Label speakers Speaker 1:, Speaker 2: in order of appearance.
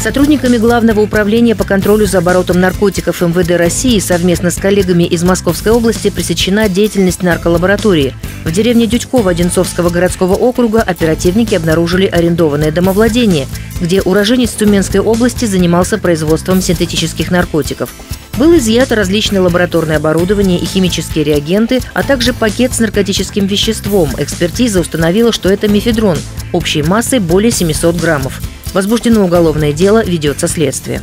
Speaker 1: Сотрудниками Главного управления по контролю за оборотом наркотиков МВД России совместно с коллегами из Московской области пресечена деятельность нарколаборатории. В деревне Дюдьково Одинцовского городского округа оперативники обнаружили арендованное домовладение, где уроженец Тюменской области занимался производством синтетических наркотиков. Было изъято различное лабораторное оборудование и химические реагенты, а также пакет с наркотическим веществом. Экспертиза установила, что это мефедрон, общей массой более 700 граммов. Возбуждено уголовное дело, ведется следствие.